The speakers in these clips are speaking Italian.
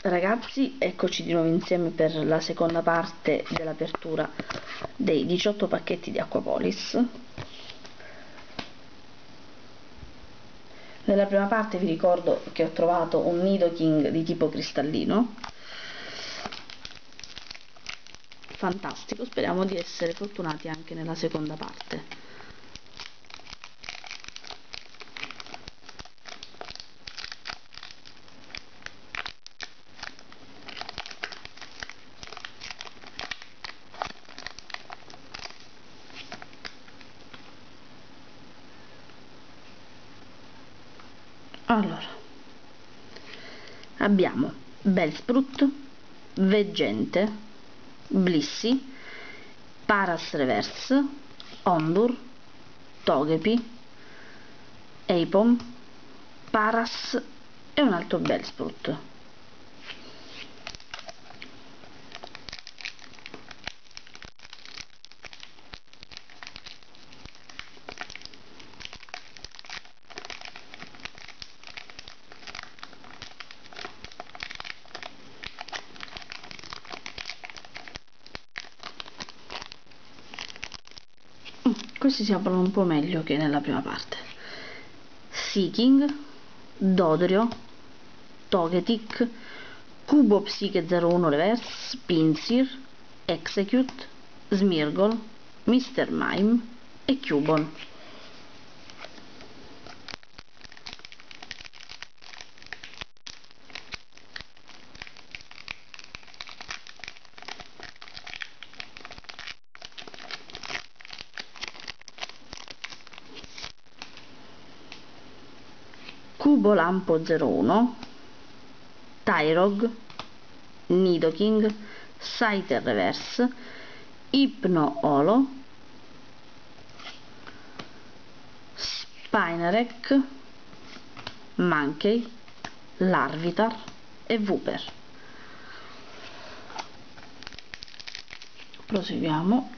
Ragazzi, eccoci di nuovo insieme per la seconda parte dell'apertura dei 18 pacchetti di Aquapolis. Nella prima parte vi ricordo che ho trovato un Nidoking di tipo cristallino. Fantastico, speriamo di essere fortunati anche nella seconda parte. Allora abbiamo Bellsprout Veggente Blissy Paras Reverse Ondur Togepi Apom Paras e un altro Bellsprout questi si aprono un po' meglio che nella prima parte Seeking Dodrio Togetic Cubo Psiche 01 Reverse Pinsir Execute Smirgol Mr. Mime e Cubon Cubo Lampo 01 Tyrog Nidoking Scyther Reverse Ipno Olo Spinarek Mankey Larvitar e Wooper. Proseguiamo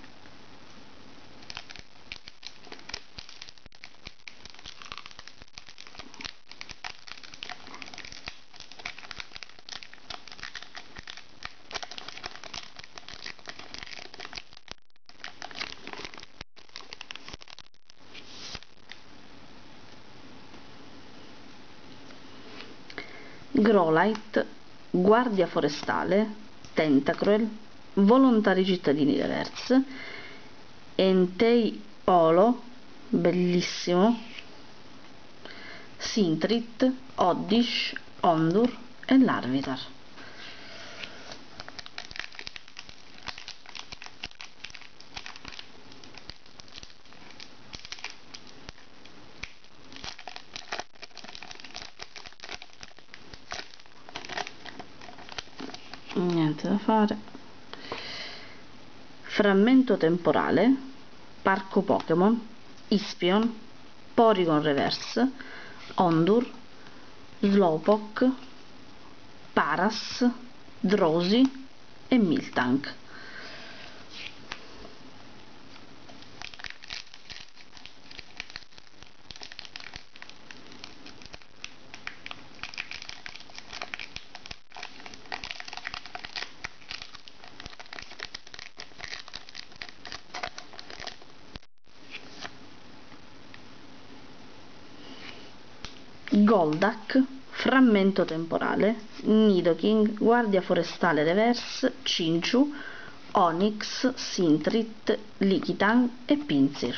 Growlite, Guardia Forestale, Tentacruel, Volontari Cittadini Reverse, Entei Olo, bellissimo, Sintrit, Oddish, Ondur e Larvitar. Niente da fare. Frammento temporale parco Pokémon Ispion Porygon Reverse Ondur Slowpoke Paras Drowsy e Miltank Goldak, Frammento temporale, Nidoking, Guardia forestale reverse, Cinchu, Onyx, Sintrit, Liquitan e Pinsir.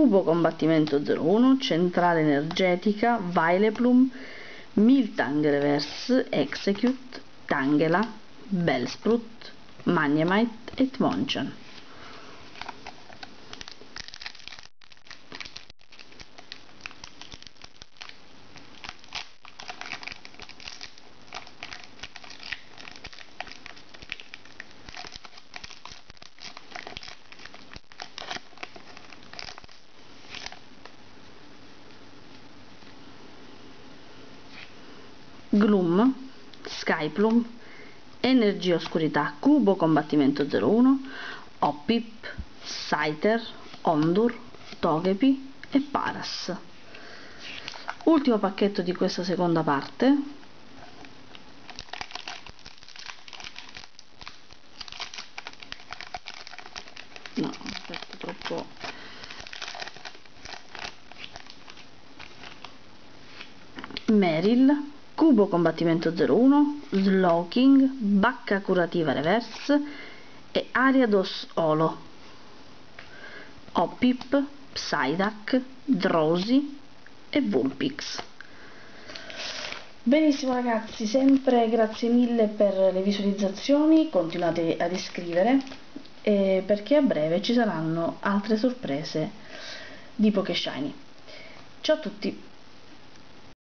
Cubo Combattimento 01, Centrale Energetica, Vileplume, Miltang Reverse, Execute, Tangela, Bellsprout, Magnemite e Tmonchan. Gloom, Skyplum, Energia Oscurità, Cubo Combattimento 01, Opip, Scyther, Ondur, Togepi e Paras. Ultimo pacchetto di questa seconda parte. No, aspetta troppo Meryl, Cubo Combattimento 01, Slowking, Bacca Curativa Reverse e Ariados Olo. Opip, Psyduck, Drowsy e Vulpix. Benissimo ragazzi, sempre grazie mille per le visualizzazioni, continuate ad iscrivere eh, perché a breve ci saranno altre sorprese di Poké Shiny. Ciao a tutti!